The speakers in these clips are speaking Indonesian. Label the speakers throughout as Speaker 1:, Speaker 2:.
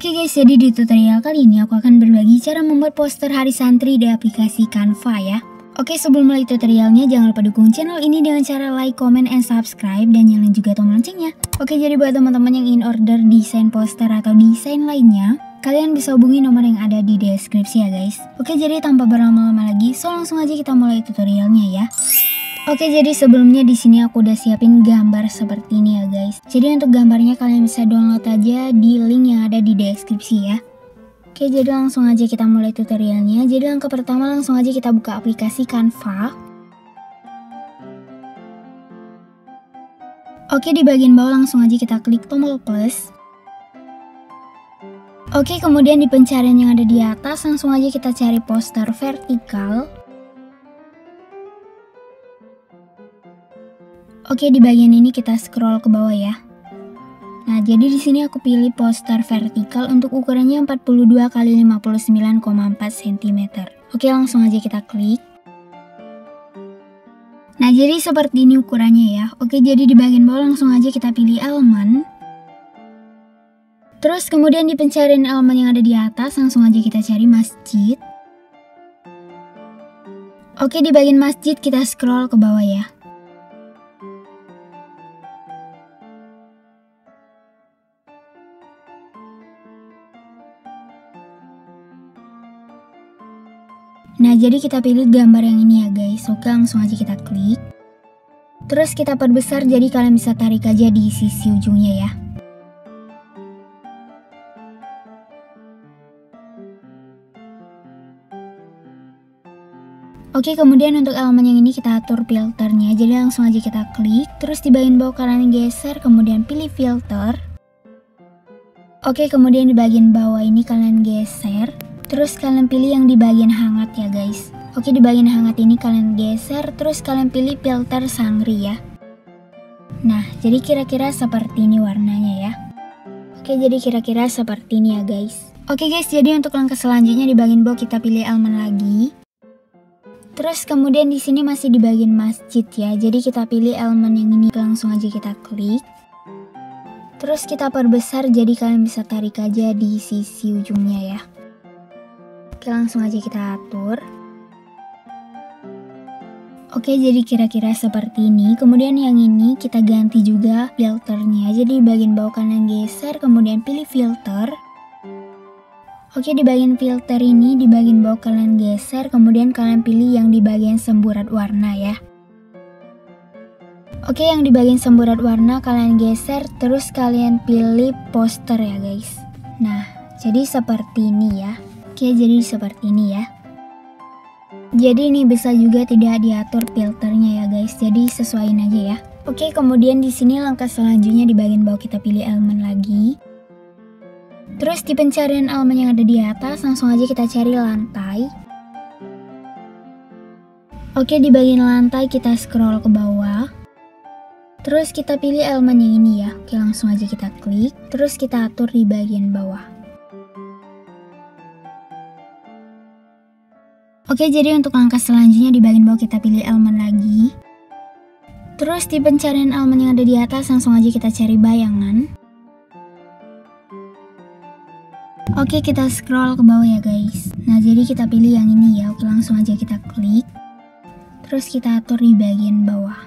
Speaker 1: jadi di tutorial kali ini aku akan berbagi cara membuat poster hari santri di aplikasi Canva ya. Oke, sebelum mulai tutorialnya jangan lupa dukung channel ini dengan cara like, comment, and subscribe dan nyalain juga tombol loncengnya. Oke, jadi buat teman-teman yang ingin order desain poster atau desain lainnya, kalian bisa hubungi nomor yang ada di deskripsi ya guys. Oke, jadi tanpa berlama-lama lagi, so langsung aja kita mulai tutorialnya ya. Oke, jadi sebelumnya di sini aku udah siapin gambar seperti ini ya guys. Jadi untuk gambarnya kalian bisa download aja di link yang ada di deskripsi ya. Oke, jadi langsung aja kita mulai tutorialnya. Jadi langkah pertama langsung aja kita buka aplikasi Canva. Oke, di bagian bawah langsung aja kita klik tombol plus. Oke, kemudian di pencarian yang ada di atas langsung aja kita cari poster vertikal. Oke, di bagian ini kita scroll ke bawah ya. Nah, jadi di sini aku pilih poster vertikal untuk ukurannya 42 x 59,4 cm. Oke, langsung aja kita klik. Nah, jadi seperti ini ukurannya ya. Oke, jadi di bagian bawah langsung aja kita pilih elemen. Terus kemudian di pencarian elemen yang ada di atas, langsung aja kita cari masjid. Oke, di bagian masjid kita scroll ke bawah ya. Nah, jadi kita pilih gambar yang ini ya guys. Oke, langsung aja kita klik. Terus kita perbesar jadi kalian bisa tarik aja di sisi ujungnya ya. Oke, kemudian untuk elemen yang ini kita atur filternya. Jadi langsung aja kita klik. Terus di bagian bawah kalian geser, kemudian pilih filter. Oke, kemudian di bagian bawah ini kalian geser. Terus kalian pilih yang di bagian hangat ya guys. Oke di bagian hangat ini kalian geser terus kalian pilih filter sangri ya. Nah jadi kira-kira seperti ini warnanya ya. Oke jadi kira-kira seperti ini ya guys. Oke guys jadi untuk langkah selanjutnya di bagian bawah kita pilih elemen lagi. Terus kemudian di sini masih di bagian masjid ya. Jadi kita pilih elemen yang ini langsung aja kita klik. Terus kita perbesar jadi kalian bisa tarik aja di sisi ujungnya ya. Oke langsung aja kita atur. Oke jadi kira-kira seperti ini. Kemudian yang ini kita ganti juga filternya. Jadi bagian bawah kanan geser Kemudian pilih filter. Oke di bagian filter ini Di bagian bawah kalian geser Kemudian kalian pilih yang di bagian semburat warna ya. Oke yang di bagian semburat warna kalian geser Terus kalian pilih poster ya guys. Nah jadi seperti ini ya Oke, jadi seperti ini ya. Jadi ini bisa juga tidak diatur filternya ya guys. Jadi sesuaiin aja ya. Oke, kemudian di sini langkah selanjutnya di bagian bawah kita pilih elemen lagi. Terus di pencarian elemen yang ada di atas, langsung aja kita cari lantai. Oke, di bagian lantai kita scroll ke bawah. Terus kita pilih elemen yang ini ya. Oke, langsung aja kita klik. Terus kita atur di bagian bawah. Oke, jadi untuk langkah selanjutnya di bagian bawah kita pilih elemen lagi. Terus di pencarian elemen yang ada di atas langsung aja kita cari bayangan. Oke, kita scroll ke bawah ya guys. Nah, jadi kita pilih yang ini ya. Oke, langsung aja kita klik. Terus kita atur di bagian bawah.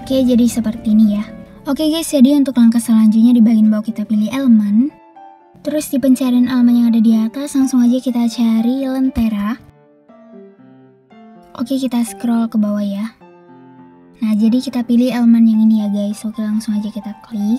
Speaker 1: Oke, jadi seperti ini ya. Oke guys, jadi untuk langkah selanjutnya di bagian bawah kita pilih elemen. Terus di pencarian elemen yang ada di atas, langsung aja kita cari lentera. Oke, kita scroll ke bawah ya. Nah, jadi kita pilih elemen yang ini ya guys. Oke, langsung aja kita klik.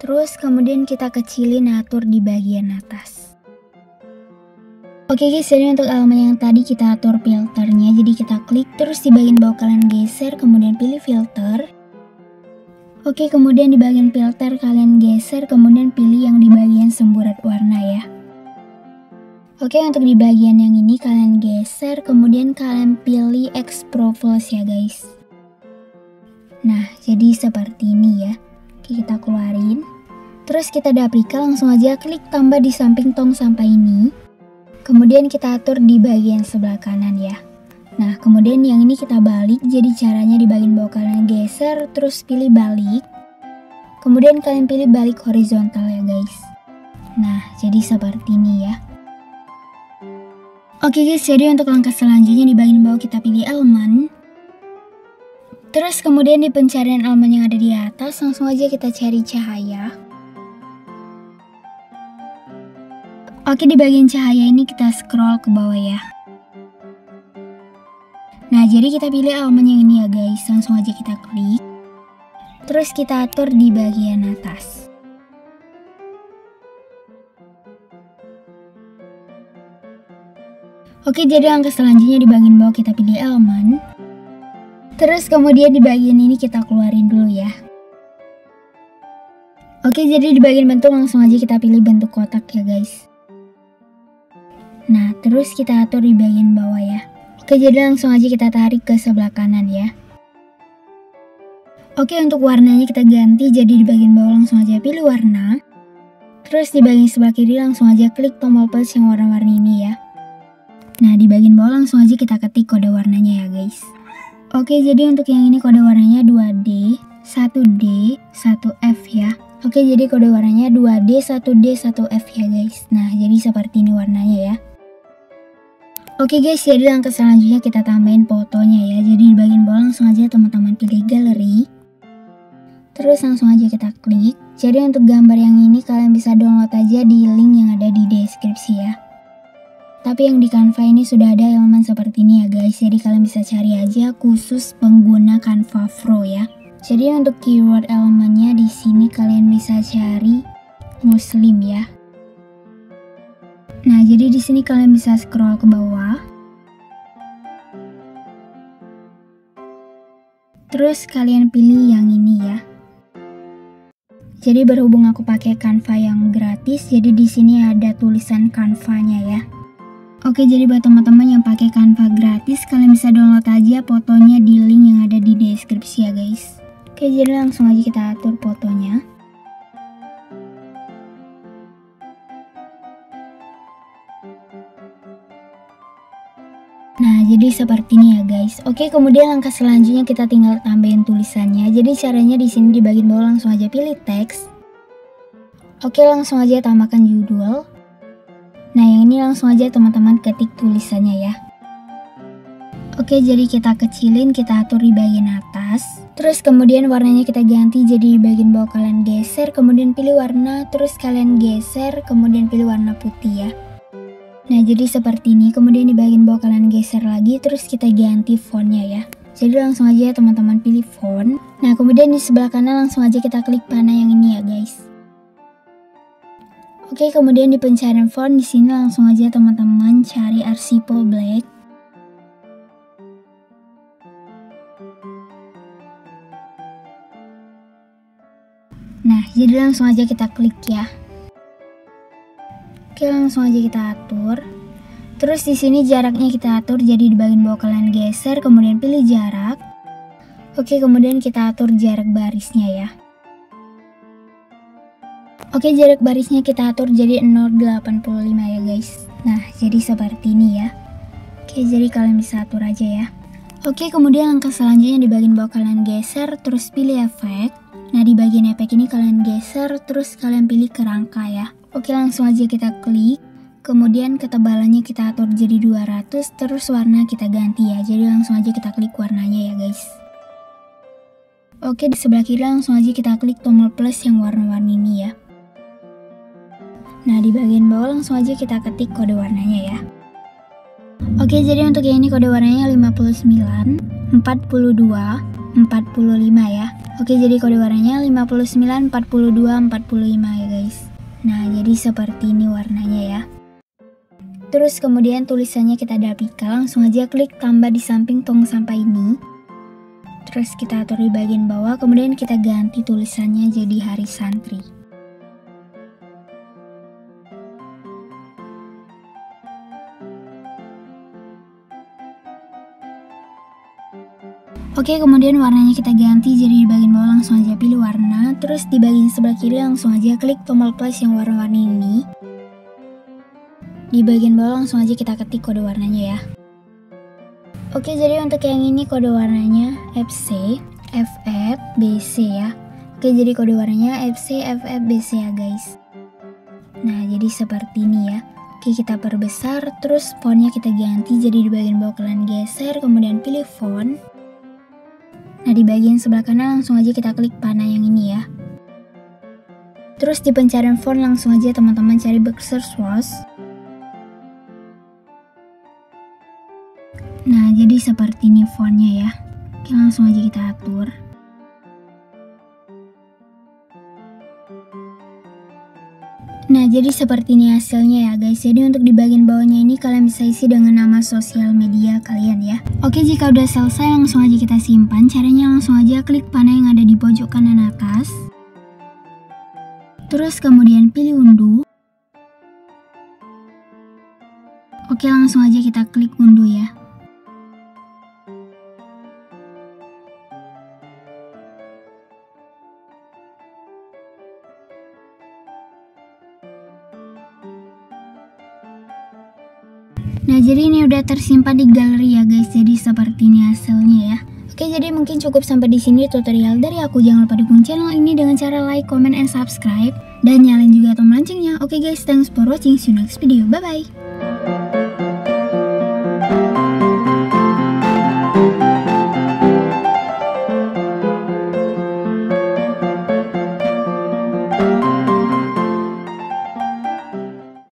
Speaker 1: Terus kemudian kita kecilin atur di bagian atas. Oke guys, jadi untuk elemen yang tadi kita atur filternya. Jadi kita klik, terus di bagian bawah kalian geser, kemudian pilih filter. Oke, kemudian di bagian filter kalian geser, kemudian pilih yang di bagian semburat warna ya. Oke, untuk di bagian yang ini kalian geser, kemudian kalian pilih Exprofles ya guys. Nah, jadi seperti ini ya. Oke, kita keluarin. Terus kita dapika langsung aja klik tambah di samping tong sampah ini. Kemudian kita atur di bagian sebelah kanan ya. Nah, kemudian yang ini kita balik, jadi caranya di bagian bawah kalian geser, terus pilih balik. Kemudian kalian pilih balik horizontal ya guys. Nah, jadi seperti ini ya. Oke guys, jadi untuk langkah selanjutnya di bagian bawah kita pilih elemen. Terus kemudian di pencarian elemen yang ada di atas, langsung aja kita cari cahaya. Oke, di bagian cahaya ini kita scroll ke bawah ya. Nah, jadi kita pilih elemen yang ini ya guys. Langsung aja kita klik. Terus kita atur di bagian atas. Oke, jadi langkah selanjutnya di bagian bawah kita pilih elemen. Terus kemudian di bagian ini kita keluarin dulu ya. Oke, jadi di bagian bentuk langsung aja kita pilih bentuk kotak ya guys. Nah, terus kita atur di bagian bawah ya. Oke, jadi langsung aja kita tarik ke sebelah kanan ya. Oke, untuk warnanya kita ganti jadi di bagian bawah langsung aja pilih warna. Terus di bagian sebelah kiri langsung aja klik tombol plus yang warna-warni ini ya. Nah, di bagian bawah langsung aja kita ketik kode warnanya ya guys. Oke, jadi untuk yang ini kode warnanya 2D, 1D, 1F ya. Oke, jadi kode warnanya 2D, 1D, 1F ya guys. Nah, jadi seperti ini warnanya ya. Oke guys, jadi langkah selanjutnya kita tambahin fotonya ya. Jadi di bagian bawah langsung aja teman-teman pilih galeri. Terus langsung aja kita klik. Jadi untuk gambar yang ini kalian bisa download aja di link yang ada di deskripsi ya. Tapi yang di Canva ini sudah ada elemen seperti ini ya guys. Jadi kalian bisa cari aja khusus pengguna Canva Pro ya. Jadi untuk keyword elemennya di sini kalian bisa cari muslim ya. Nah, jadi di sini kalian bisa scroll ke bawah. Terus kalian pilih yang ini ya. Jadi berhubung aku pakai Canva yang gratis, jadi di sini ada tulisan Canva-nya ya. Oke, jadi buat teman-teman yang pakai Canva gratis, kalian bisa download aja fotonya di link yang ada di deskripsi ya guys. Oke, jadi langsung aja kita atur fotonya. Jadi seperti ini ya guys. Oke, kemudian langkah selanjutnya kita tinggal tambahin tulisannya. Jadi caranya di sini di bagian bawah langsung aja pilih teks. Oke, langsung aja tambahkan judul. Nah, yang ini langsung aja teman-teman ketik tulisannya ya. Oke, jadi kita kecilin, kita atur di bagian atas. Terus kemudian warnanya kita ganti jadi di bagian bawah kalian geser, kemudian pilih warna, terus kalian geser, kemudian pilih warna putih ya. Jadi seperti ini. Kemudian di bagian bawah kalian geser lagi, terus kita ganti fontnya ya. Jadi langsung aja teman-teman pilih font. Nah, kemudian di sebelah kanan langsung aja kita klik panah yang ini ya, guys. Oke, kemudian di pencarian font di sini langsung aja teman-teman cari Arsipo Black. Nah, jadi langsung aja kita klik ya. Oke, langsung aja kita atur. Terus di sini jaraknya kita atur jadi di bagian bawah kalian geser, kemudian pilih jarak. Oke, kemudian kita atur jarak barisnya ya. Oke, jarak barisnya kita atur jadi 0,85 ya guys. Nah, jadi seperti ini ya. Oke, jadi kalian bisa atur aja ya. Oke, kemudian langkah selanjutnya di bagian bawah kalian geser, terus pilih efek. Nah, di bagian efek ini kalian geser, terus kalian pilih kerangka ya. Oke langsung aja kita klik Kemudian ketebalannya kita atur jadi 200 Terus warna kita ganti ya. Jadi langsung aja kita klik warnanya ya guys. Oke di sebelah kiri langsung aja kita klik tombol plus yang warna-warni ini ya. Nah di bagian bawah langsung aja kita ketik kode warnanya ya. Oke jadi untuk yang ini kode warnanya 59 42 45 ya. Oke jadi kode warnanya 59 42 45 ya guys. Nah, jadi seperti ini warnanya ya. Terus kemudian tulisannya kita dapatkan, langsung aja klik tambah di samping tong sampah ini. Terus kita atur di bagian bawah, kemudian kita ganti tulisannya jadi hari santri. Oke, kemudian warnanya kita ganti jadi di bagian bawah langsung aja pilih warna, terus di bagian sebelah kiri langsung aja klik tombol plus yang warna-warni ini. Di bagian bawah langsung aja kita ketik kode warnanya ya. Oke, jadi untuk yang ini kode warnanya FC, FF, BC ya. Oke, jadi kode warnanya FC, FF, BC ya guys. Nah, jadi seperti ini ya. Oke, kita perbesar, terus fontnya kita ganti jadi di bagian bawah kalian geser, kemudian pilih font. Nah, di bagian sebelah kanan langsung aja kita klik panah yang ini ya. Terus di pencarian font langsung aja teman-teman cari Boxer Swash. Jadi seperti ini fontnya ya. Oke, langsung aja kita atur. Nah, jadi seperti ini hasilnya ya guys. Jadi untuk di bagian bawahnya ini kalian bisa isi dengan nama sosial media kalian ya. Oke, jika udah selesai langsung aja kita simpan. Caranya langsung aja klik panah yang ada di pojok kanan atas. Terus kemudian pilih unduh. Oke, langsung aja kita klik unduh ya. Tersimpan di galeri ya guys Jadi seperti ini hasilnya ya. Oke jadi mungkin cukup sampai di sini tutorial dari aku. Jangan lupa dukung channel ini dengan cara like, comment, and subscribe. Dan nyalain juga tombol loncengnya. Oke guys thanks for watching. See you next video. Bye bye